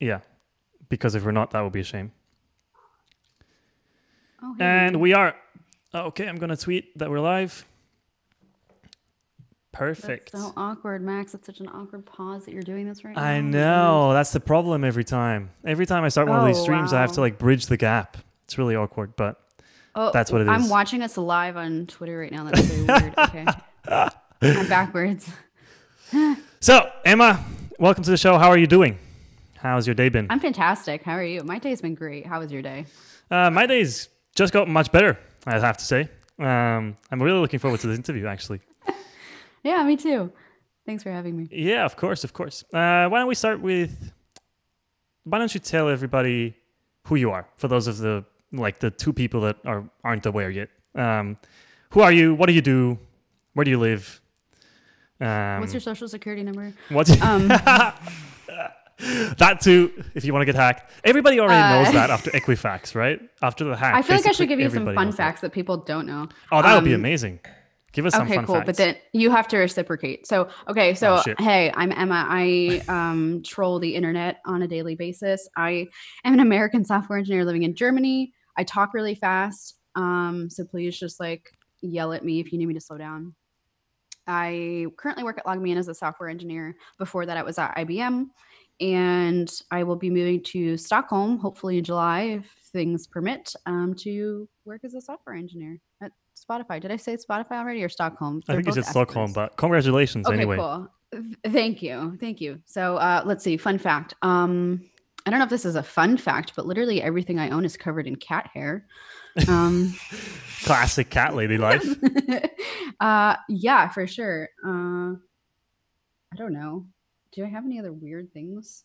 Yeah, because if we're not, that would be a shame. Oh. And we are. Okay, I'm gonna tweet that we're live. Perfect. That's so awkward, Max. It's such an awkward pause that you're doing this right now. I know that's the problem every time. Every time I start one of these Oh, streams, I have to like bridge the gap. It's really awkward, but Oh, That's what it is. I'm watching us live on Twitter right now. That's very weird. Okay. I'm backwards. so Emma, welcome to the show. How are you doing? How's your day been? I'm fantastic. How are you? My day's been great. How was your day? Uh, my day's just got much better. I have to say. Um, I'm really looking forward to this interview. Actually, Yeah, me too. Thanks for having me. yeah, of course, of course. Uh, why don't we start with? Why don't you tell everybody who you are for those of the like the two people that are aren't aware yet? Um, who are you? What do you do? Where do you live? Um, What's your social security number? What's Um, that too? If you want to get hacked, everybody already Uh, knows that after Equifax, right? After the hack. I feel like I should give you some fun knows that. facts that people don't know. Oh, that would be Um, amazing. Give us some okay, fun cool. facts. But then you have to reciprocate. So, okay, so Oh, hey, I'm Emma. I um, troll the internet on a daily basis. I am an American software engineer living in Germany. I talk really fast. Um, so please just like yell at me if you need me to slow down. I currently work at Logmein as a software engineer. Before that, I was at IBM. And I will be moving to Stockholm, hopefully in July, if things permit, um, to work as a software engineer at Spotify. Did I say Spotify already or Stockholm? I They're think you said Stockholm, but congratulations okay, anyway. cool. Thank you, thank you. So uh, let's see. Fun fact. Um, I don't know if this is a fun fact, but literally everything I own is covered in cat hair. Um, Classic cat lady life. uh, yeah, for sure. Uh, I don't know. Do I have any other weird things?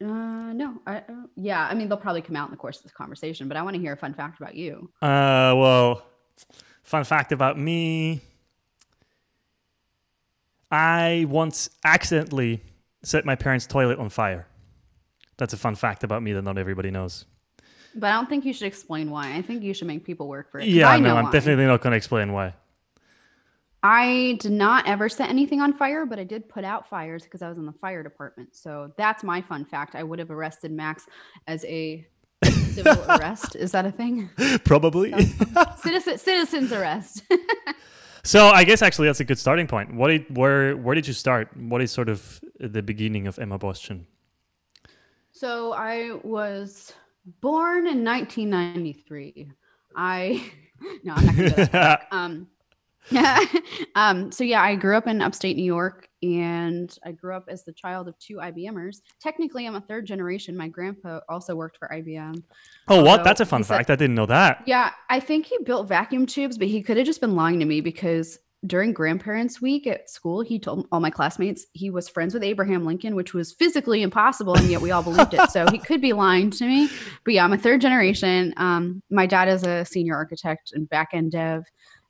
Uh, no. I, uh, yeah, I mean they'll probably come out in the course of this conversation, but I want to hear a fun fact about you. Uh, well, fun fact about me. I once accidentally set my parents' toilet on fire. That's a fun fact about me that not everybody knows. But I don't think you should explain why. I think you should make people work for it. Yeah, I no, know I'm why. definitely not going to explain why. I did not ever set anything on fire, but I did put out fires because I was in the fire department. So that's my fun fact. I would have arrested Max as a civil arrest. Is that a thing? Probably. Citizen, citizens arrest. so I guess actually that's a good starting point. What did, where where did you start? What is sort of the beginning of Emma Bostian? so I was born in 1993. I no, I'm not gonna do that. Um, um, so yeah, I grew up in upstate New York and I grew up as the child of two IBMers. Technically, I'm a third generation. My grandpa also worked for IBM. oh, what? That's a fun he said- fact. I didn't know that. Yeah, I think he built vacuum tubes, but he could have just been lying to me because during grandparents week at school, he told all my classmates he was friends with Abraham Lincoln, which was physically impossible, and yet we all believed it. So he could be lying to me. But yeah, I'm a third generation. Um, my dad is a senior architect and back end dev.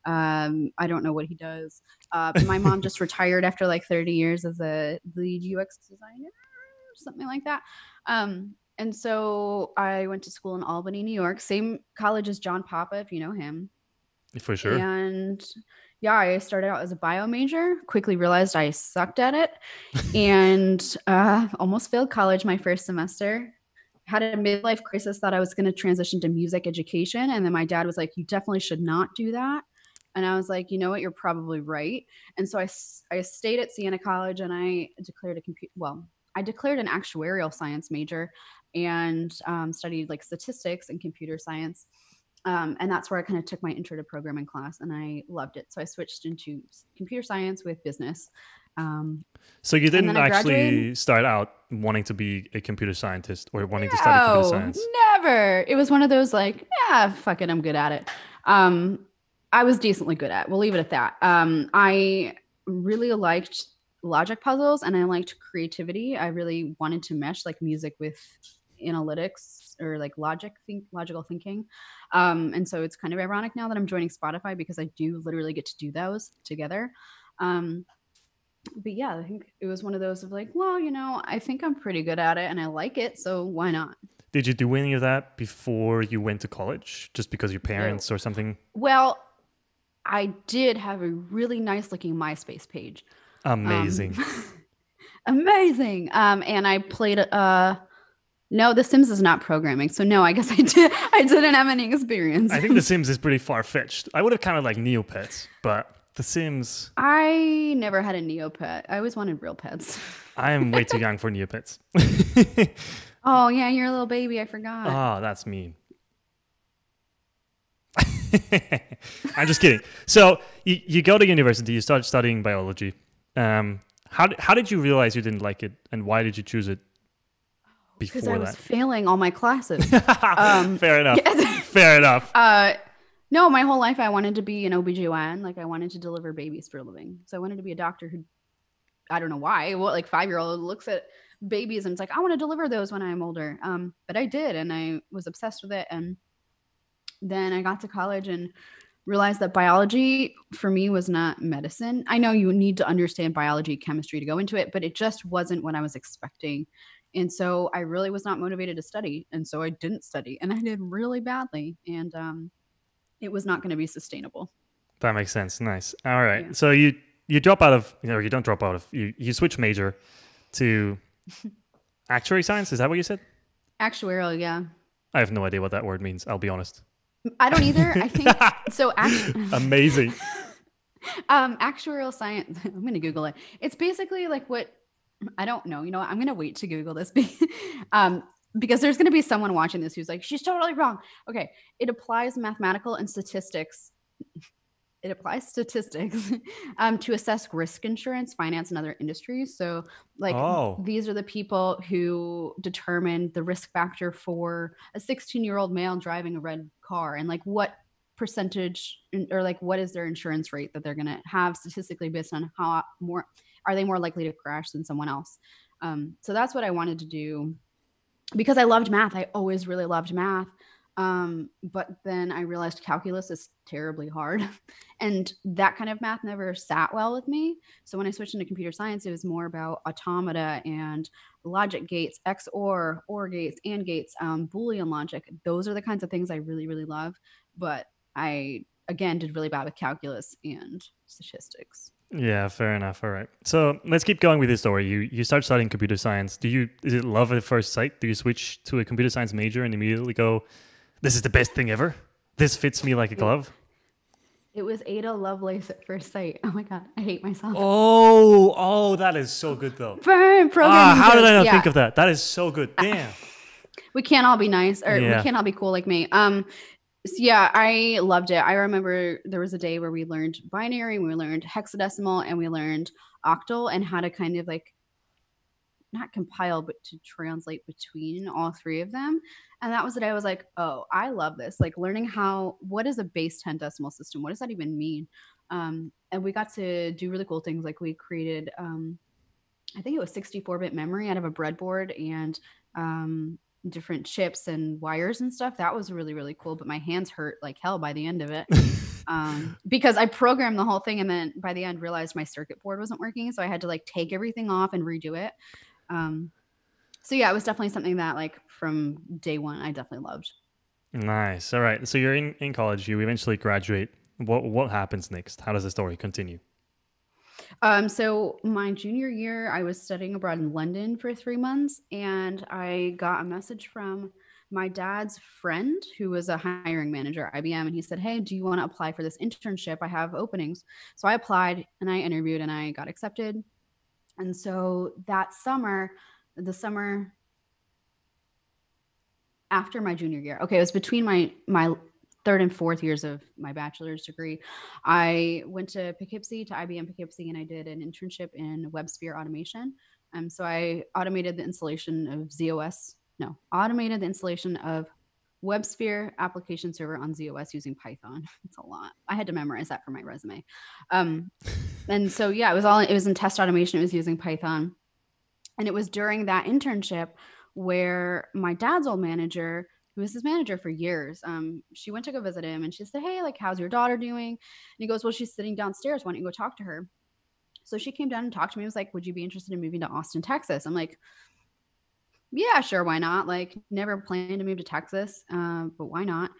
Um, I don't know what he does. Uh, but my mom just retired after like 30 years as a lead UX designer, something like that. Um, and so I went to school in Albany, New York, same college as John Papa, if you know him. For sure. And yeah, I started out as a bio major, quickly realized I sucked at it, and uh, almost failed college my first semester. Had a midlife crisis, thought I was going to transition to music education. And then my dad was like, You definitely should not do that. And I was like, You know what? You're probably right. And so I, I stayed at Siena College and I declared a computer, well, I declared an actuarial science major and um, studied like statistics and computer science. Um, and that's where I kind of took my intro to programming class and I loved it. So I switched into computer science with business. Um, So you didn't actually start out wanting to be a computer scientist or wanting to study computer no, science. never. It was one of those like, yeah, fuck it, I'm good at it. Um, I was decently good at. We'll leave it at that. Um, I really liked logic puzzles and I liked creativity. I really wanted to mesh like music with analytics or like logic think logical thinking. Um, and so it's kind of ironic now that I'm joining Spotify because I do literally get to do those together. Um, but yeah, I think it was one of those of like, well, you know, I think I'm pretty good at it and I like it, so why not? Did you do any of that before you went to college? Just because your parents or something? Well, I did have a really nice looking MySpace page. Um, Amazing. amazing. Um, and I played uh no, The Sims is not programming. So no, I guess I did I did an M&E experience. I think The Sims is pretty far fetched. I would have kind of like Neopets, but The Sims I never had a Neopet. I always wanted real pets. I am way too young for Neopets. oh yeah, you're a little baby, I forgot. Oh, that's mean. I'm just kidding. So you, you go to university, you start studying biology. Um, how, how did you realize you didn't like it and why did you choose it because I was that? failing all my classes. Um, Fair enough. yeah. Fair enough. Uh, no, my whole life I wanted to be an OBGYN. Like I wanted to deliver babies for a living. So I wanted to be a doctor who, I don't know why, what like five year old looks at babies and it's like, I want to deliver those when I'm older. Um, but I did, and I was obsessed with it. And then I got to college and realized that biology for me was not medicine. I know you need to understand biology, chemistry to go into it, but it just wasn't what I was expecting. And so I really was not motivated to study. And so I didn't study and I did really badly. And um, it was not going to be sustainable. That makes sense. Nice. All right. Yeah. So you you drop out of you know you don't drop out of you you switch major to actuary science. Is that what you said? Actuarial, yeah. I have no idea what that word means. I'll be honest. I don't either. I think so. Amazing. um, actuarial science. I'm going to Google it. It's basically like what I don't know. You know, what? I'm going to wait to Google this. um, because there's going to be someone watching this who's like, she's totally wrong. Okay. It applies mathematical and statistics. It applies statistics um, to assess risk insurance, finance, and other industries. So, like, Oh. these are the people who determine the risk factor for a 16 year old male driving a red car and like what percentage or like what is their insurance rate that they're going to have statistically based on how more are they more likely to crash than someone else um, so that's what i wanted to do because i loved math i always really loved math um, but then i realized calculus is terribly hard and that kind of math never sat well with me so when i switched into computer science it was more about automata and logic gates xor or gates and gates um, boolean logic those are the kinds of things i really really love but i again did really bad with calculus and statistics Yeah, fair enough. All right. So let's keep going with this story. You you start studying computer science. Do you is it love at first sight? Do you switch to a computer science major and immediately go, "This is the best thing ever. This fits me like a glove." it was ada lovelace at first sight oh my god i hate myself Oh, oh, that is so good though. Burn, Ah, how did I not Yeah. think of that? That is so good. Damn. we can't all be nice or Yeah. we can't all be cool like me um so yeah i loved it i remember there was a day where we learned binary we learned hexadecimal and we learned octal and how to kind of like not compile but to translate between all three of them and that was the day i was like oh i love this like learning how what is a base 10 decimal system what does that even mean um and we got to do really cool things like we created um i think it was 64-bit memory out of a breadboard and um different chips and wires and stuff. That was really, really cool. But my hands hurt like hell by the end of it. um, because I programmed the whole thing and then by the end realized my circuit board wasn't working. So I had to like take everything off and redo it. Um, so yeah, it was definitely something that like from day one I definitely loved. Nice. All right. So you're in, in college. You eventually graduate. What what happens next? How does the story continue? Um, so my junior year, I was studying abroad in London for three months, and I got a message from my dad's friend who was a hiring manager at IBM, and he said, "Hey, do you want to apply for this internship? I have openings." So I applied and I interviewed and I got accepted. And so that summer, the summer after my junior year, okay, it was between my my third and fourth years of my bachelor's degree, I went to Poughkeepsie to IBM Poughkeepsie and I did an internship in WebSphere automation. Um, so I automated the installation of z/OS, no, automated the installation of WebSphere application server on z/OS using Python. It's a lot. I had to memorize that for my resume. Um, and so yeah, it was all it was in test automation. It was using Python, and it was during that internship where my dad's old manager who was his manager for years. Um, she went to go visit him and she said, Hey, like, how's your daughter doing? And he goes, Well, she's sitting downstairs. Why don't you go talk to her? So she came down and talked to me. and was like, Would you be interested in moving to Austin, Texas? I'm like, Yeah, sure. Why not? Like, never planned to move to Texas, uh, but why not?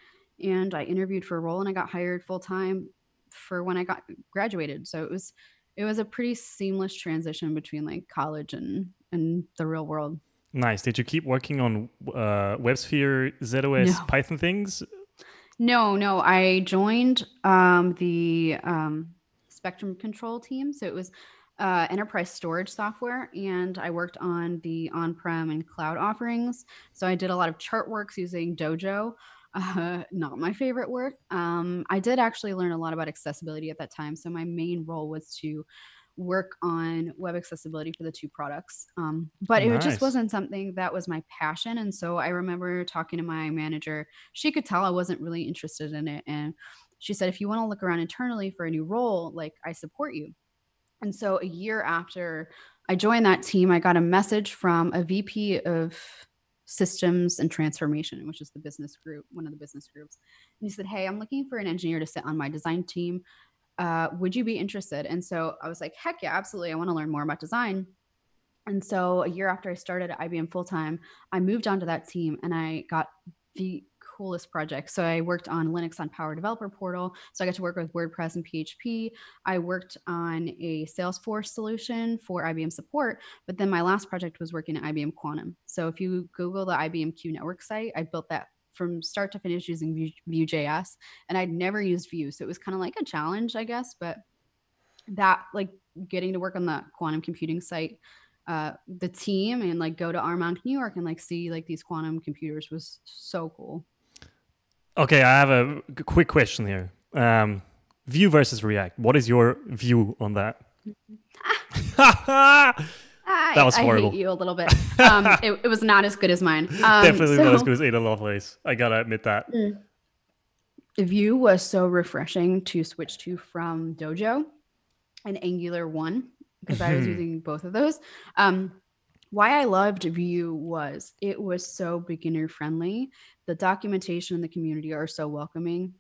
And I interviewed for a role and I got hired full time for when I got graduated. So it was it was a pretty seamless transition between like college and and the real world. Nice. Did you keep working on uh, WebSphere, z/OS, no. Python things? No, no. I joined um, the um, Spectrum Control team, so it was uh, enterprise storage software, and I worked on the on-prem and cloud offerings. So I did a lot of chart works using Dojo. Uh, not my favorite work. Um, I did actually learn a lot about accessibility at that time. So my main role was to work on web accessibility for the two products. Um, but nice. it just wasn't something that was my passion. And so I remember talking to my manager. She could tell I wasn't really interested in it. And she said, if you want to look around internally for a new role, like I support you. And so a year after I joined that team, I got a message from a VP of systems and transformation, which is the business group, one of the business groups. And he said, Hey, I'm looking for an engineer to sit on my design team. Uh, would you be interested? And so I was like, Heck yeah, absolutely. I want to learn more about design. And so a year after I started at IBM full time, I moved onto that team and I got the coolest projects. So I worked on Linux on Power Developer Portal. So I got to work with WordPress and PHP. I worked on a Salesforce solution for IBM support. But then my last project was working at IBM Quantum. So if you Google the IBM Q Network site, I built that from start to finish using Vue, Vue.js. And I'd never used Vue. So it was kind of like a challenge, I guess. But that, like getting to work on the quantum computing site uh, the team and like go to Armonk, New York and like see like these quantum computers was so cool. Okay, I have a quick question here. Um, Vue versus React. What is your view on that? that was horrible. I hate you a little bit. Um, it, it, was not as good as mine. Um, Definitely so, not as good as Ada Lovelace. I gotta admit that. Mm. Vue was so refreshing to switch to from Dojo and Angular One because I was using both of those. Um, why I loved Vue was it was so beginner friendly. The documentation and the community are so welcoming.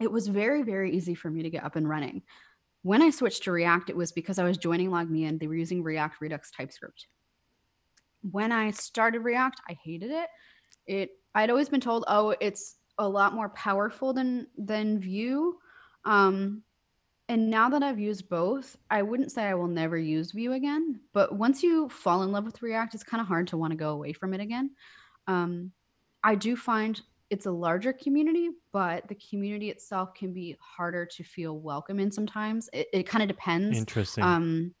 It was very, very easy for me to get up and running. When I switched to React, it was because I was joining LogMeIn and they were using React Redux TypeScript. When I started React, I hated it. It I'd always been told, oh, it's a lot more powerful than than Vue. Um, and now that I've used both, I wouldn't say I will never use Vue again. But once you fall in love with React, it's kind of hard to want to go away from it again. Um, I do find it's a larger community, but the community itself can be harder to feel welcome in sometimes. It, it kind of depends. Interesting. Um,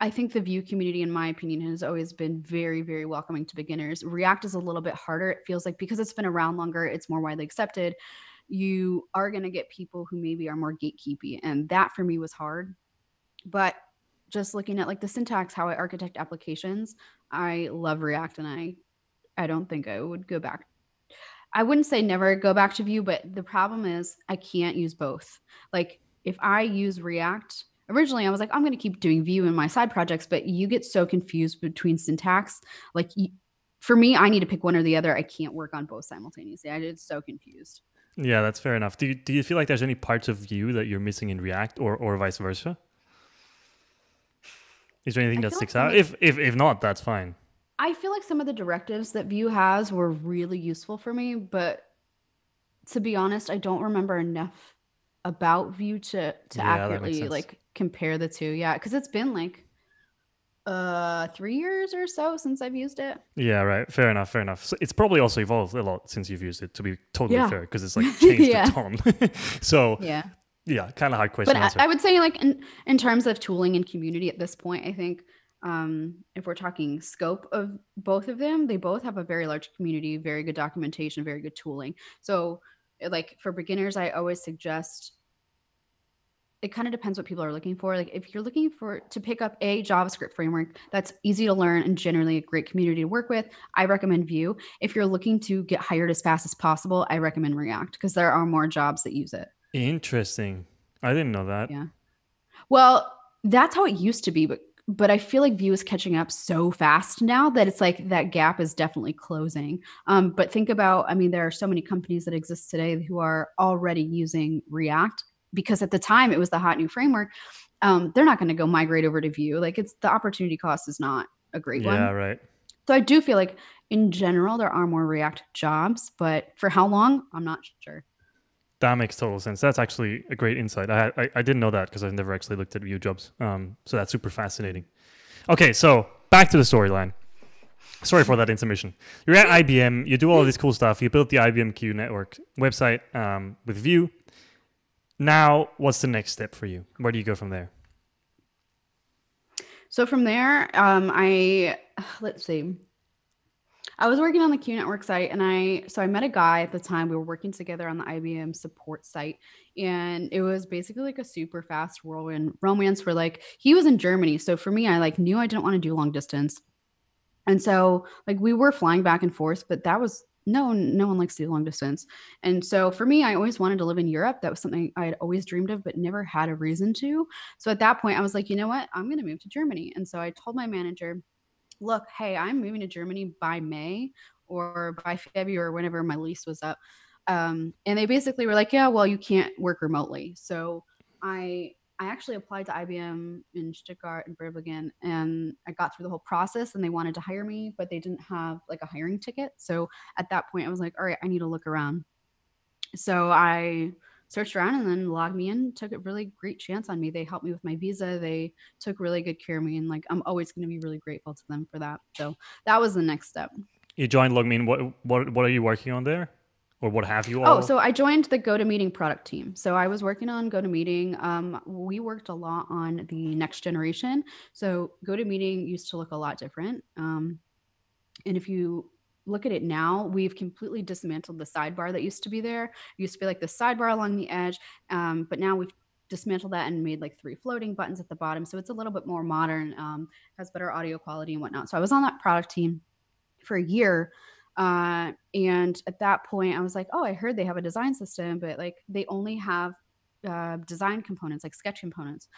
I think the Vue community, in my opinion, has always been very, very welcoming to beginners. React is a little bit harder. It feels like because it's been around longer, it's more widely accepted you are going to get people who maybe are more gatekeepy. And that for me was hard. But just looking at like the syntax, how I architect applications, I love React and I I don't think I would go back. I wouldn't say never go back to Vue, but the problem is I can't use both. Like if I use React, originally I was like, I'm going to keep doing Vue in my side projects, but you get so confused between syntax. Like for me, I need to pick one or the other. I can't work on both simultaneously. I get so confused. Yeah, that's fair enough. Do you, do you feel like there's any parts of Vue that you're missing in React or, or vice versa? Is there anything that sticks like out? If, if if not, that's fine. I feel like some of the directives that Vue has were really useful for me, but to be honest, I don't remember enough about Vue to to yeah, accurately like compare the two. Yeah, because it's been like uh three years or so since I've used it. Yeah, right. Fair enough. Fair enough. So it's probably also evolved a lot since you've used it. To be totally yeah. fair, because it's like changed yeah. a ton. so yeah, yeah, kind of hard question. But I, I, would say, like in in terms of tooling and community at this point, I think um, if we're talking scope of both of them, they both have a very large community, very good documentation, very good tooling. So, like for beginners, I always suggest it kind of depends what people are looking for. Like if you're looking for to pick up a JavaScript framework that's easy to learn and generally a great community to work with, I recommend Vue. If you're looking to get hired as fast as possible, I recommend React because there are more jobs that use it. Interesting. I didn't know that. Yeah. Well, that's how it used to be, but but I feel like Vue is catching up so fast now that it's like that gap is definitely closing. Um, but think about, I mean, there are so many companies that exist today who are already using React because at the time it was the hot new framework um, they're not going to go migrate over to Vue like it's the opportunity cost is not a great yeah, one yeah right so i do feel like in general there are more react jobs but for how long i'm not sure That makes total sense. That's actually a great insight. I I, I didn't know that because I've never actually looked at Vue jobs. Um, so that's super fascinating. Okay, so back to the storyline. Sorry for that intermission. You're at IBM. You do all this cool stuff. You built the IBM Q network website um, with Vue. Now, what's the next step for you? Where do you go from there? So from there, um, I let's see. I was working on the Q Network site, and I so I met a guy at the time. We were working together on the IBM support site, and it was basically like a super fast whirlwind romance. Where like he was in Germany, so for me, I like knew I didn't want to do long distance, and so like we were flying back and forth, but that was no no one likes to do long distance. And so for me i always wanted to live in europe. That was something i had always dreamed of but never had a reason to. So at that point i was like you know what? I'm going to move to germany. And so i told my manager look, hey, I'm moving to Germany by May or by February, whenever my lease was up. Um, and they basically were like, yeah, well, you can't work remotely. So I I actually applied to IBM in Stuttgart and Berlin, and I got through the whole process and they wanted to hire me, but they didn't have like a hiring ticket. So at that point, I was like, all right, I need to look around. So I searched around and then LogMeIn, took a really great chance on me. They helped me with my visa. They took really good care of me. And like, I'm always going to be really grateful to them for that. So that was the next step. You joined LogMeIn. What, what, what are you working on there? Or what have you oh, all? Oh, so I joined the GoToMeeting product team. So I was working on GoToMeeting. Um, we worked a lot on the next generation. So GoToMeeting used to look a lot different. Um, and if you look at it now, we've completely dismantled the sidebar that used to be there. It used to be like the sidebar along the edge, um, but now we've dismantled that and made like three floating buttons at the bottom. So it's a little bit more modern, um, has better audio quality and whatnot. So I was on that product team for a year. Uh, and at that point, I was like, oh, I heard they have a design system, but like they only have uh, design components, like sketch components.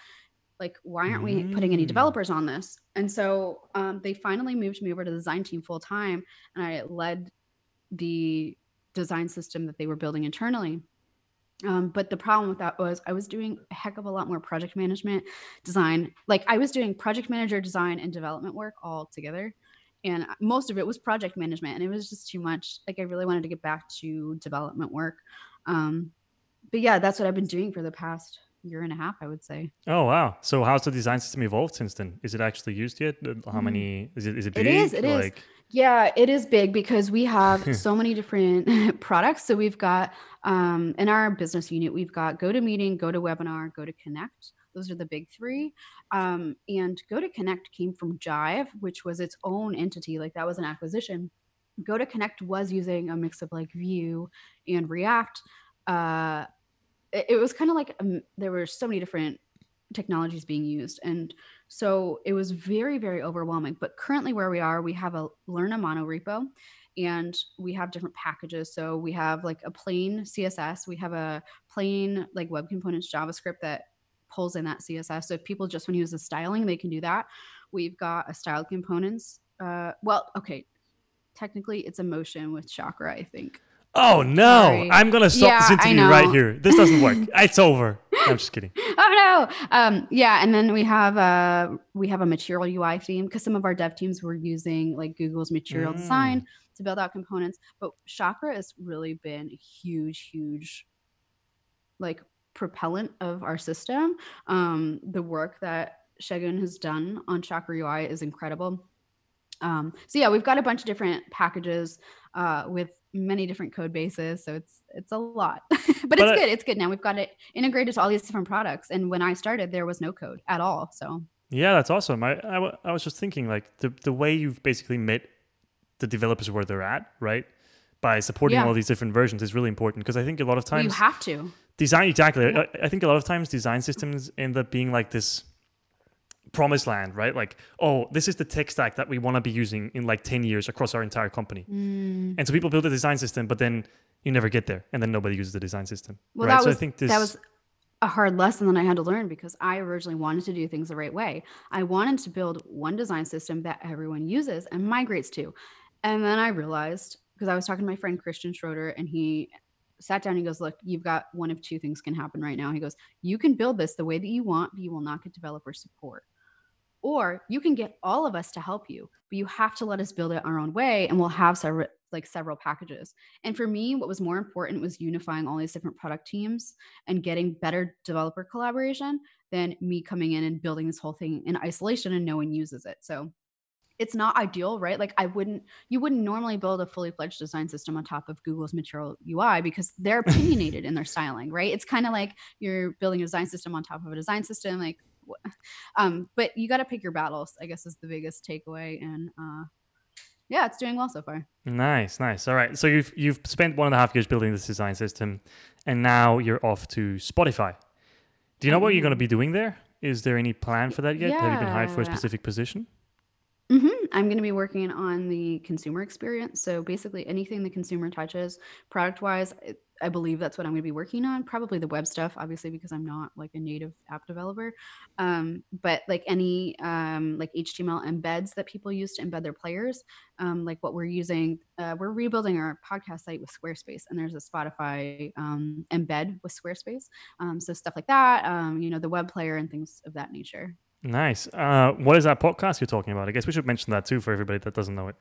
Like why aren't we putting any mm. developers on this? And so um, they finally moved me over to the design team full time and i led the design system that they were building internally. Um, but the problem with that was i was doing a heck of a lot more project management design like i was doing project manager design and development work all together and most of it was project management and it was just too much like i really wanted to get back to development work um, but yeah that's what i've been doing for the past year and a half, I would say. Oh wow! So how's the design system evolved since then? Is it actually used yet? Uh, how mm. many? Is it is it big? It is. It like... is. Yeah, it is big because we have so many different products. So we've got um, in our business unit, we've got GoToMeeting, GoToWebinar, GoToConnect. Those are the big three. Um, and GoToConnect came from Jive, which was its own entity. Like that was an acquisition. GoToConnect was using a mix of like Vue and React. Uh, it, it was kind of like um, there were so many different technologies being used and so it was very very overwhelming but currently where we are we have a Lerna mono repo and we have different packages so we have like a plain css we have a plain like web components javascript that pulls in that css so if people just want to use the styling they can do that we've got a style components uh, well okay technically it's Emotion with chakra i think Oh no! Sorry. I'm gonna stop yeah, this interview right here. This doesn't work. it's over. I'm just kidding. Oh no! Um, yeah, and then we have a we have a material UI theme because some of our dev teams were using like Google's material mm. design to build out components. But Chakra has really been a huge, huge, like propellant of our system. Um, the work that Segun has done on Chakra UI is incredible. Um, so yeah, we've got a bunch of different packages uh, with many different code bases so it's it's a lot but, but, it's good it's good now we've got it integrated to all these different products and when i started there was no code at all so yeah that's awesome i i, I was just thinking like the, the way you've basically met the developers where they're at right by supporting yeah. all these different versions is really important because i think a lot of times you have to design exactly I, I think a lot of times design systems end up being like this promised land, right? Like, oh, this is the tech stack that we want to be using in like 10 years across our entire company. Mm. And so people build a design system, but then you never get there. And then nobody uses the design system. Well, right? that, so was, I think this, that was a hard lesson that I had to learn because I originally wanted to do things the right way. I wanted to build one design system that everyone uses and migrates to. And then I realized, because I was talking to my friend Christian Schroeder, and he sat down and he goes, Look, you've got one of two things can happen right now. He goes, You can build this the way that you want, but you will not get developer support. Or you can get all of us to help you, but you have to let us build it our own way and we'll have like like several packages. And for me, what was more important was unifying all these different product teams and getting better developer collaboration than me coming in and building this whole thing in isolation and no one uses it. So it's not ideal, right? Like I wouldn't, you wouldn't normally build a fully fledged design system on top of Google's Material UI because they're opinionated in their styling, right? It's kind of like you're building a design system on top of a design system, like, um, but you got to pick your battles. I guess is the biggest takeaway, and uh, yeah, it's doing well so far. Nice, nice. All right, so you've you've spent one and a half years building this design system, and now you're off to Spotify. Do you know what you're going to be doing there? Is there any plan for that yet? Yeah. Have you been hired for a specific position? Mm-hmm. I'm going to be working on the consumer experience. So basically, anything the consumer touches, product wise, I believe that's what I'm going to be working on. Probably the web stuff, obviously, because I'm not like a native app developer. Um, but like any um, like HTML embeds that people use to embed their players, um, like what we're using, uh, we're rebuilding our podcast site with Squarespace, and there's a Spotify um, embed with Squarespace. Um, so stuff like that, um, you know, the web player and things of that nature. Nice. Uh, what is that podcast you're talking about? I guess we should mention that too for everybody that doesn't know it.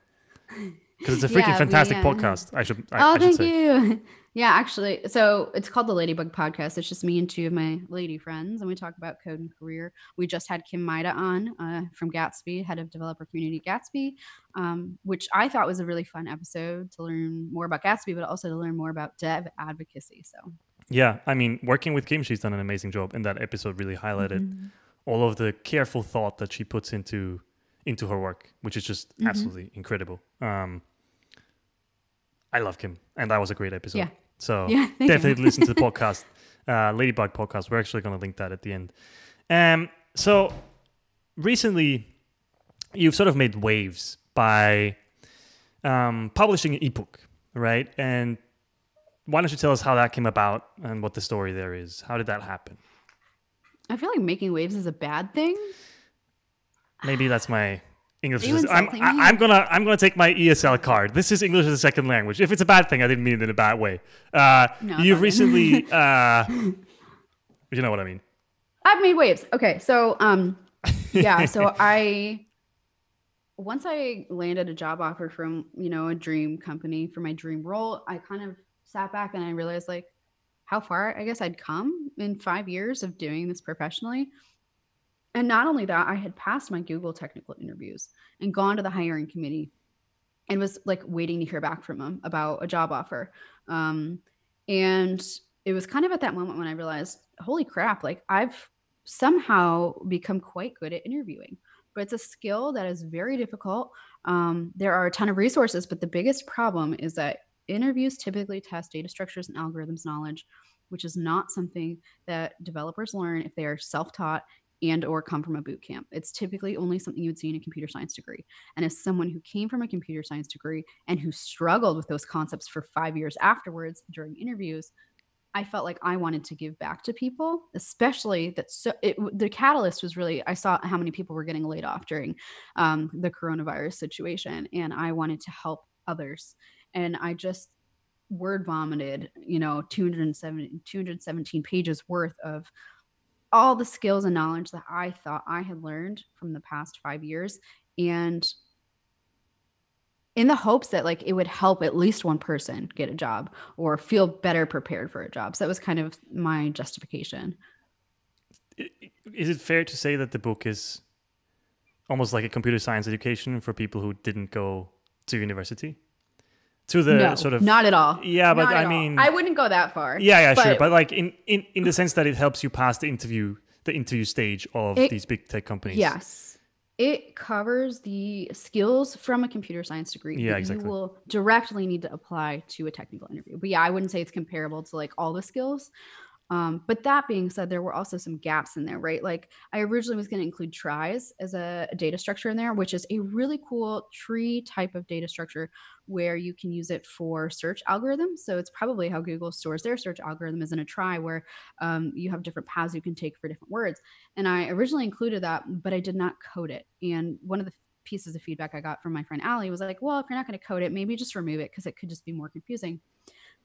Because it's a freaking yeah, fantastic we, uh, podcast. I should. I, oh, I should thank you. Yeah, actually, so it's called the Ladybug Podcast. It's just me and two of my lady friends, and we talk about code and career. We just had Kim Maida on uh, from Gatsby, head of developer community Gatsby, um, which I thought was a really fun episode to learn more about Gatsby, but also to learn more about dev advocacy. So. Yeah, I mean, working with Kim, she's done an amazing job, and that episode really highlighted mm-hmm. All of the careful thought that she puts into into her work, which is just mm-hmm. absolutely incredible. Um, I love Kim, and that was a great episode. Yeah. So yeah, definitely listen to the podcast, uh, Ladybug podcast. We're actually going to link that at the end. Um, so recently, you've sort of made waves by um, publishing an ebook, right? And why don't you tell us how that came about and what the story there is? How did that happen? I feel like making waves is a bad thing. Maybe that's my English. I'm, I, am gonna I'm gonna take my ESL card. This is English as a second language. If it's a bad thing, I didn't mean it in a bad way. Uh, no, you've recently, uh, you know what I mean. I've made waves. Okay, so um, yeah, so I once I landed a job offer from you know a dream company for my dream role, I kind of sat back and I realized like how far I guess I'd come in five years of doing this professionally. And not only that, I had passed my Google technical interviews and gone to the hiring committee and was like waiting to hear back from them about a job offer. Um, and it was kind of at that moment when I realized, holy crap, like I've somehow become quite good at interviewing. But it's a skill that is very difficult. Um, there are a ton of resources, but the biggest problem is that interviews typically test data structures and algorithms knowledge, which is not something that developers learn if they are self taught and or come from a boot camp. It's typically only something you would see in a computer science degree. And as someone who came from a computer science degree and who struggled with those concepts for 5 years afterwards during interviews, I felt like I wanted to give back to people, especially that so it, the catalyst was really I saw how many people were getting laid off during um, the coronavirus situation, and I wanted to help others. And I just word vomited, you know, 207, 217 pages worth of all the skills and knowledge that I thought I had learned from the past five years. And in the hopes that like it would help at least one person get a job or feel better prepared for a job. So that was kind of my justification. Is it fair to say that the book is almost like a computer science education for people who didn't go to university? To the no, sort of not at all. Yeah, but I mean, I wouldn't go that far. Yeah, yeah, but, sure. But like in, in in the sense that it helps you pass the interview the interview stage of it, these big tech companies. Yes, it covers the skills from a computer science degree. Yeah, exactly. You will directly need to apply to a technical interview. But yeah, I wouldn't say it's comparable to like all the skills. Um, but that being said, there were also some gaps in there, right? Like I originally was going to include tries as a, a, data structure in there, which is a really cool tree type of data structure where you can use it for search algorithms. So it's probably how Google stores their search algorithm is in a trie where um, you have different paths you can take for different words. And I originally included that, but I did not code it. And one of the pieces of feedback I got from my friend Allie was like, well, if you're not going to code it, maybe just remove it because it could just be more confusing.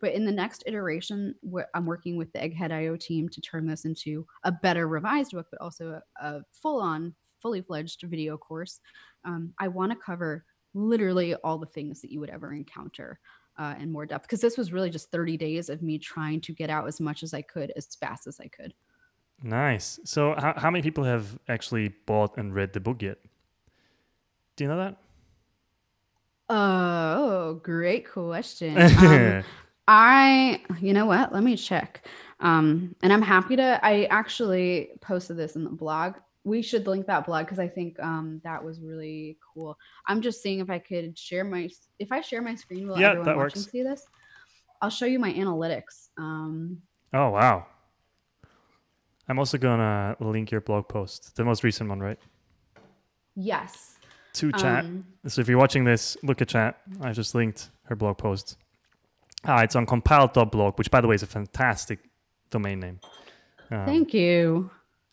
But in the next iteration, I'm working with the Egghead.io team to turn this into a better revised book, but also a, a full on, fully fledged video course. Um, I want to cover literally all the things that you would ever encounter uh, in more depth. Because this was really just 30 days of me trying to get out as much as I could, as fast as I could. Nice. So, how, how many people have actually bought and read the book yet? Do you know that? Oh, great question. Um, I, you know what? Let me check. Um, and I'm happy to. I actually posted this in the blog. We should link that blog because I think um, that was really cool. I'm just seeing if I could share my. If I share my screen, will Yeah, everyone that watching works. see this? I'll show you my analytics. Um, Oh, wow. I'm also going to link your blog post, the most recent one, right? yes. To chat. Um, So, if you're watching this, look at chat. I just linked her blog post. Ah, it's on compiled.blog, which, by the way, is a fantastic domain name. Um, thank you.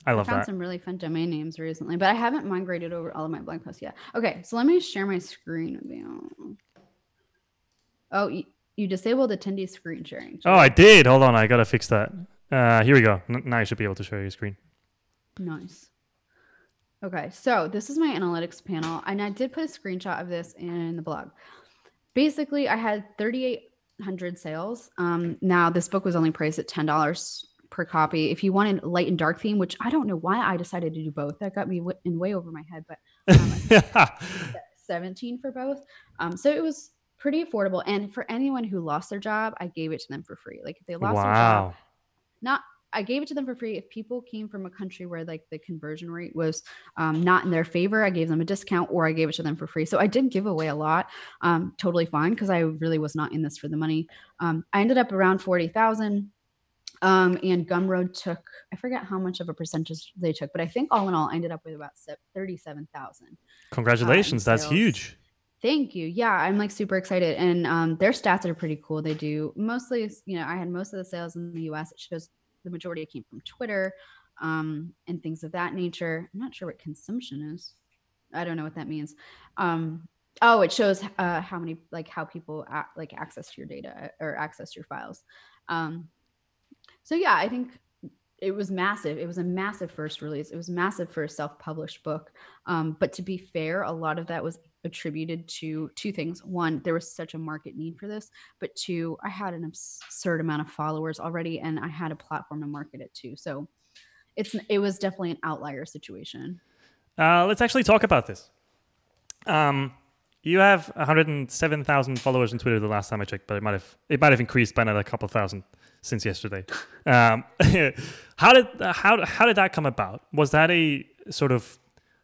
I I love found that. some really fun domain names recently, but I haven't migrated over all of my blog posts yet. Okay, so let me share my screen with you. Oh, you, you disabled attendee screen sharing. Oh, I did. Hold on. I got to fix that. Uh, here we go. N- now you should be able to share your screen. Nice. Okay, so this is my analytics panel, and I did put a screenshot of this in the blog. Basically, I had 3,800 sales. Um, now, this book was only priced at $10 per copy. If you wanted light and dark theme, which I don't know why I decided to do both, that got me w- in way over my head, but um, 17 for both. Um, so it was pretty affordable. And for anyone who lost their job, I gave it to them for free. Like if they lost their job, wow. not I gave it to them for free. If people came from a country where like the conversion rate was um, not in their favor, I gave them a discount or I gave it to them for free. So I did give away a lot. Um, totally fine because I really was not in this for the money. Um, I ended up around forty thousand. Um, and Gumroad took I forget how much of a percentage they took, but I think all in all, I ended up with about thirty-seven thousand. Congratulations. That's huge. Thank you. Yeah, I'm like super excited, and um, their stats are pretty cool. They do mostly, you know, I had most of the sales in the U.S. It shows the majority came from Twitter, um, and things of that nature. I'm not sure what consumption is. I don't know what that means. Um, oh, it shows uh, how many, like, how people a- like access your data or access your files. Um, so yeah, I think it was massive. It was a massive first release. It was massive for a self-published book. Um, but to be fair, a lot of that was attributed to two things. One, there was such a market need for this, but two, I had an absurd amount of followers already, and I had a platform to market it to. So it's it was definitely an outlier situation. Uh, let's actually talk about this. Um, you have 107,000 followers on Twitter the last time I checked, but it might have it might have increased by another couple thousand since yesterday. Um, how did how how did that come about? Was that a sort of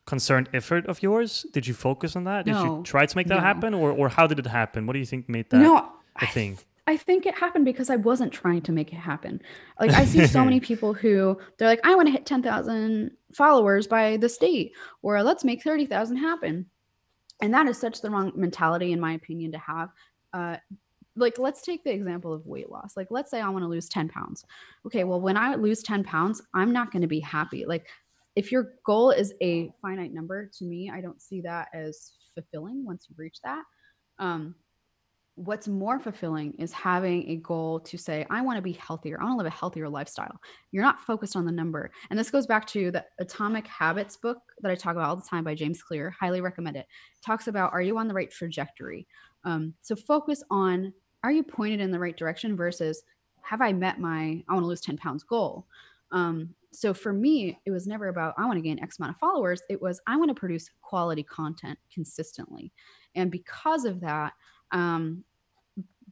concerned effort of yours? Did you focus on that? Did No, you try to make that no. happen, or or how did it happen? What do you think made that no, a I thing? I think it happened because I wasn't trying to make it happen. Like I see so many people who they're like, I want to hit 10,000 followers by this date, or let's make 30,000 happen. And that is such the wrong mentality, in my opinion, to have. Uh, like, let's take the example of weight loss. Like, let's say I want to lose 10 pounds. Okay, well, when I lose 10 pounds, I'm not going to be happy. Like, if your goal is a finite number, to me, I don't see that as fulfilling once you reach that. Um, what's more fulfilling is having a goal to say i want to be healthier. I want to live a healthier lifestyle. You're not focused on the number. And this goes back to the atomic habits book that i talk about all the time by james clear. Highly recommend it. Talks about are you on the right trajectory? Um, so focus on are you pointed in the right direction versus have i met my i want to lose 10 pounds goal um, so for me it was never about i want to gain x amount of followers it was i want to produce quality content consistently and because of that um,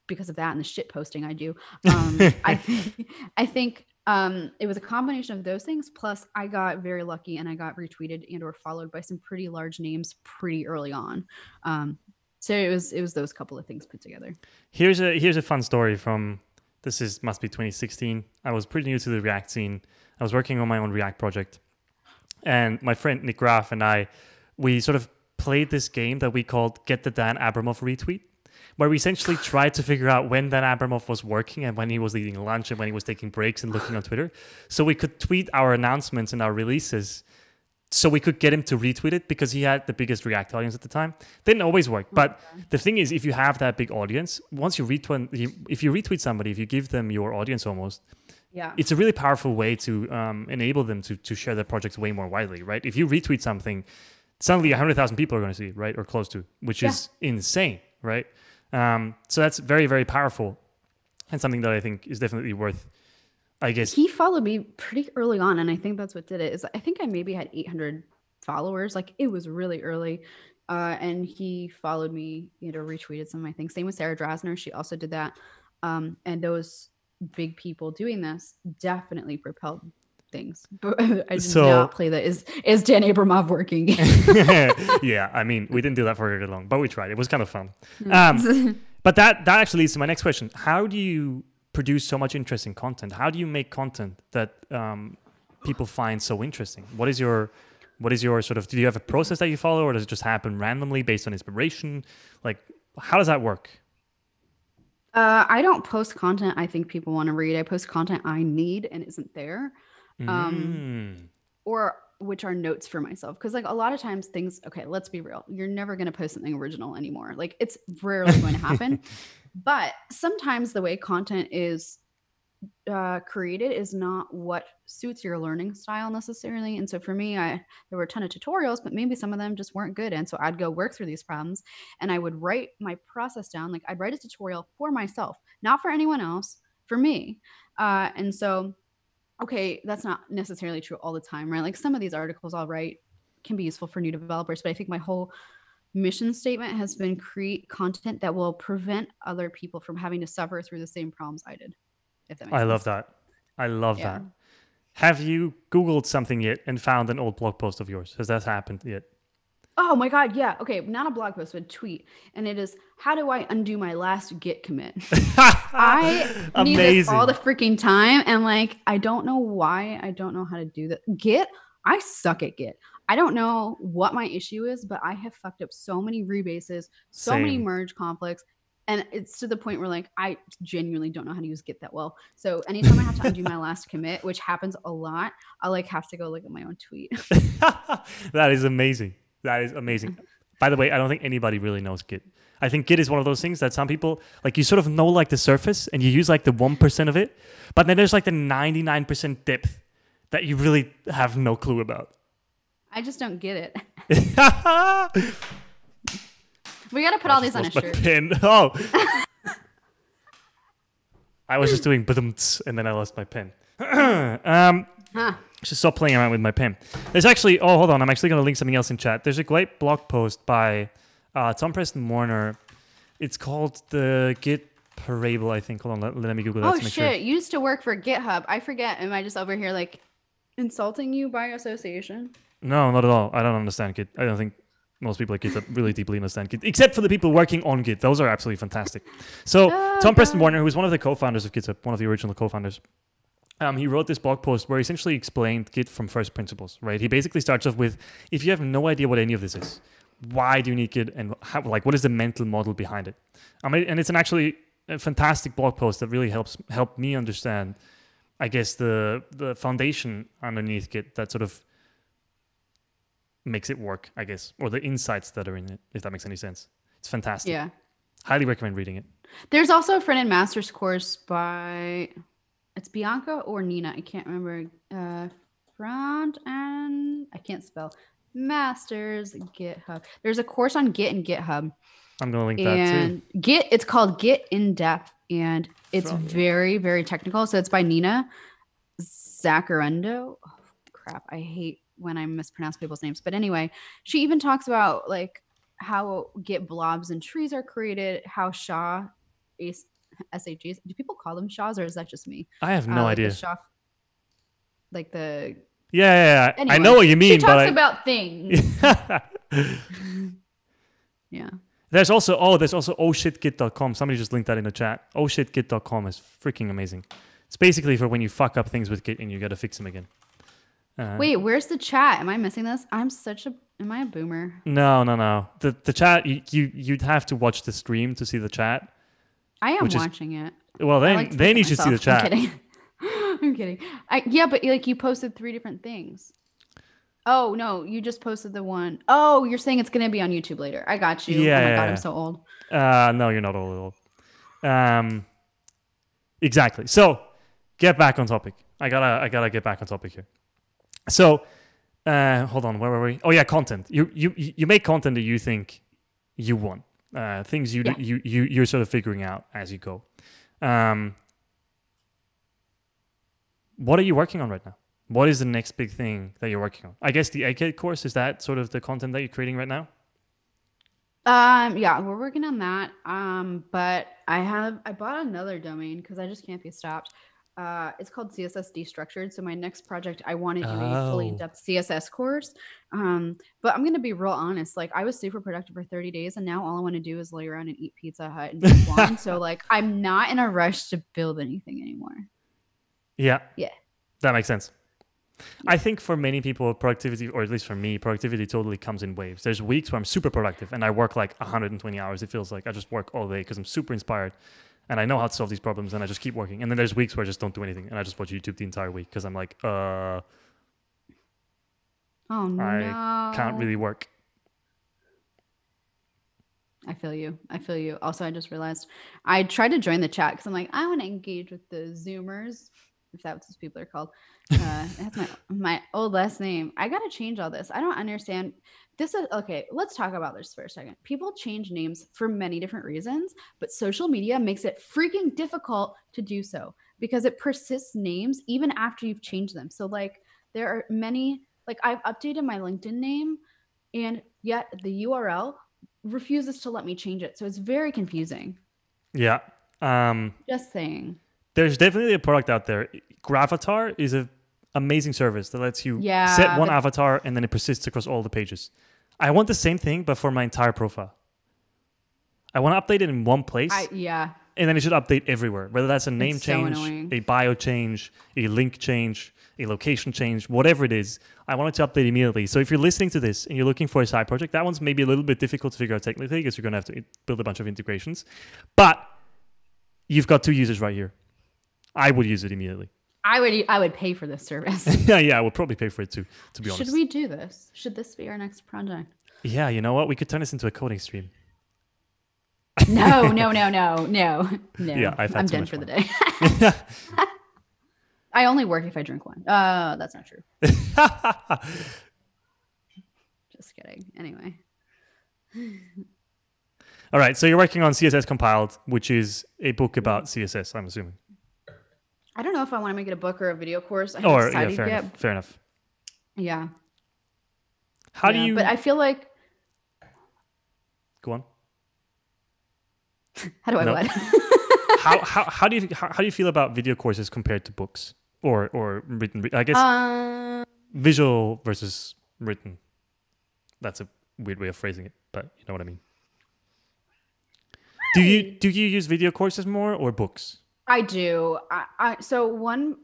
because of that and the shit posting I do. Um, I think I think um, it was a combination of those things. Plus, I got very lucky and I got retweeted and or followed by some pretty large names pretty early on. Um, so it was it was those couple of things put together. Here's a here's a fun story from this is must be 2016. I was pretty new to the React scene. I was working on my own React project, and my friend Nik Graf and I, we sort of played this game that we called "Get the Dan Abramov Retweet," where we essentially tried to figure out when Dan Abramov was working and when he was eating lunch and when he was taking breaks and looking on Twitter, so we could tweet our announcements and our releases so we could get him to retweet it because he had the biggest React audience at the time. Didn't always work, but the thing is, if you have that big audience, once you retweet, if you retweet somebody, if you give them your audience almost, Yeah. it's a really powerful way to um, enable them to to share their projects way more widely, right? If you retweet something, suddenly 100,000 people are going to see it, right? Or close to, which Yeah. is insane, right? Um, so that's very, very powerful and something that I think is definitely worth, I guess. he followed me pretty early on and i think that's what did it is i think i maybe had 800 followers like it was really early uh, and he followed me you know retweeted some of my things same with sarah drasner she also did that um, and those big people doing this definitely propelled things but i did So- not play that is is dan abramov working yeah, I mean, we didn't do that for very long, but we tried. It was kind of fun. Um, but that that actually leads to my next question: How do you produce so much interesting content? How do you make content that um, people find so interesting? What is your what is your sort of? Do you have a process that you follow, or does it just happen randomly based on inspiration? Like, how does that work? uh, i don't post content i think people want to read i post content i need and isn't there Um, Mm. or which are notes for myself because like a lot of times things okay let's be real you're never going to post something original anymore like it's rarely going to happen. But sometimes the way content is uh, created is not what suits your learning style necessarily and so for me i there were a ton of tutorials but maybe some of them just weren't good and so i'd go work through these problems and i would write my process down like i'd write a tutorial for myself not for anyone else for me uh, and so okay, that's not necessarily true all the time, right? Like some of these articles I'll write can be useful for new developers, but I think my whole mission statement has been create content that will prevent other people from having to suffer through the same problems I did. If that makes I sense. love that. I love Yeah. that. Have you Googled something yet and found an old blog post of yours? Has that happened yet? Oh my god, yeah. Okay, not a blog post, but a tweet. And it is how do I undo my last git commit? I need this all the freaking time. And like, I don't know why I don't know how to do that. Git, I suck at Git. I don't know what my issue is, but I have fucked up so many rebases, so many merge conflicts. And it's to the point where like I genuinely don't know how to use Git that well. So anytime I have to undo my last commit, which happens a lot, I like have to go look at my own tweet. that is amazing. That is amazing. By the way, I don't think anybody really knows Git. I think Git is one of those things that some people like you sort of know like the surface and you use like the 1% of it, but then there's like the 99% depth that you really have no clue about. I just don't get it. We gotta put all these on a lost my shirt. pen. Oh. I was just doing badumts and then I lost my pen. um, Huh. Just stop playing around with my pen. There's actually, oh, hold on. I'm actually going to link something else in chat. There's a great blog post by uh, Tom Preston Werner. It's called the Git Parable, I think. Hold on, let, let me Google that Oh to make shit! sure. You used to work for GitHub. I forget. Am I just over here like insulting you by association? No, not at all. I don't understand Git. I don't think most people at GitHub really deeply understand Git, except for the people working on Git. Those are absolutely fantastic. So, Oh, Tom Preston God. Werner, who was one of the co-founders of GitHub, one of the original co-founders, um, he wrote this blog post where he essentially explained Git from first principles. Right? He basically starts off with, if you have no idea what any of this is, why do you need Git, and how, like what is the mental model behind it? I mean, and it's an actually a fantastic blog post that really helps help me understand, I guess the the foundation underneath Git that sort of makes it work, I guess, or the insights that are in it, if that makes any sense. It's fantastic. Yeah. Highly recommend reading it. There's also a front end master's course by it's Bianca or Nina. I can't remember. Uh, front and I can't spell. Masters GitHub. There's a course on Git and GitHub. I'm gonna link that too. and Git it's called Git in depth and it's From- very very technical. So it's by Nina Zacharendo. Oh, crap, I hate when I mispronounce people's names. But anyway, she even talks about like how Git blobs and trees are created, how SHA is SHGs. Do people call them SHAs or is that just me? I have Uh, no like the idea. Like the Yeah, yeah, yeah. I know what you mean, she talks about things. Yeah. there's also oh, there's also ohshitgit.com. Somebody just linked that in the chat. Ohshitgit.com is freaking amazing. It's basically for when you fuck up things with Git and you got to fix them again. Uh, Wait, where's the chat? Am I missing this? I'm such a am I a boomer? No, no, no. The the chat you, you you'd have to watch the stream to see the chat. I am Which is- watching it. Well, then like to look you should see the chat. I'm kidding. I'm kidding. I, yeah, but like you posted three different things. Oh no, you just posted the one. Oh, you're saying it's gonna be on YouTube later. I got you. Yeah, oh my yeah, god, yeah. I'm so old. Uh, no, you're not all. Um, exactly. So, get back on topic. I gotta, I gotta get back on topic here. So, Uh, hold on, where were we? Oh yeah, content. You you you make content that you think you want. Uh, things you Yeah. you you you're sort of figuring out as you go. Um, what are you working on right now? What is the next big thing that you're working on? I guess the ACAD course is that sort of the content that you're creating right now. Um, yeah, we're working on that. Um, but I have I bought another domain because I just can't be stopped. Uh, it's called CSS Destructured. So my next project, I want to do a fully Oh. in-depth CSS course. Um, but I'm gonna be real honest. Like I was super productive for 30 days, and now all I want to do is lay around and eat Pizza Hut and. So like I'm not in a rush to build anything anymore. Yeah. Yeah. That makes sense. I think for many people, productivity, or at least for me, productivity totally comes in waves. There's weeks where I'm super productive and I work like 120 hours. It feels like I just work all day because I'm super inspired and I know how to solve these problems and I just keep working. And then there's weeks where I just don't do anything and I just watch YouTube the entire week because I'm like, uh, Oh no. I can't really work. I feel you. I feel you. Also, I just realized I tried to join the chat because I'm like, I want to engage with the Zoomers, if that's what people are called. Uh, that's my my old last name. I gotta change all this. I don't understand. This is okay. Let's talk about this for a second. People change names for many different reasons, but social media makes it freaking difficult to do so because it persists names even after you've changed them. So, like, there are many. Like, I've updated my LinkedIn name, and yet the URL refuses to let me change it. So it's very confusing. Yeah. Um, Just saying. there's definitely a product out there. Gravatar is a amazing service that lets you Yeah, set one avatar and then it persists across all the pages. I want the same thing, but for my entire profile. I want to update it in one place, I yeah. and then it should update everywhere. Whether that's a name so change, annoying. a bio change, a link change, a location change, whatever it is, I want it to update immediately. So if you're listening to this and you're looking for a side project, that one's maybe a little bit difficult to figure out technically because you're going to have to build a bunch of integrations. But you've got two users right here. I would use it immediately. I would I would pay for this service. yeah, yeah, I would probably pay for it too, to be honest. Should we do this? Should this be our next project? Yeah, you know what? We could turn this into a coding stream. No, no, no, no, no, no. Yeah, I've had I'm too done much for the day. I only work if I drink wine. Uh, that's not true. Just kidding. Anyway, All right, so you're working on CSS Compiled, which is a book about CSS, I'm assuming. I don't know if I want to make it a book or a video course. I Or yeah, fair yet. enough. Fair enough. Yeah. How yeah, do you But I feel like go on? how do I No. what? How, how, how do you how, how do you feel about video courses compared to books or or written? I guess um, visual versus written. That's a weird way of phrasing it, but you know what I mean. Do you do you use video courses more or books? I do. I, I so one